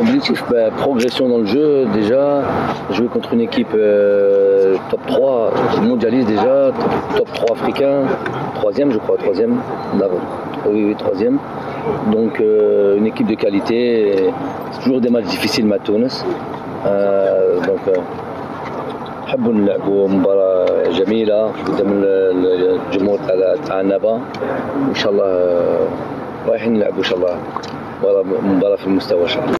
Objectif, progression dans le jeu, déjà, jouer contre une équipe top 3 mondialiste déjà, top, top 3 africain, troisième je crois, troisième, d'avant. oui, oui, troisième. Donc une équipe de qualité, c'est toujours des matchs difficiles مع تونس. آه، دونك آه، نحبوا نلعبوا مباراة جميلة قدام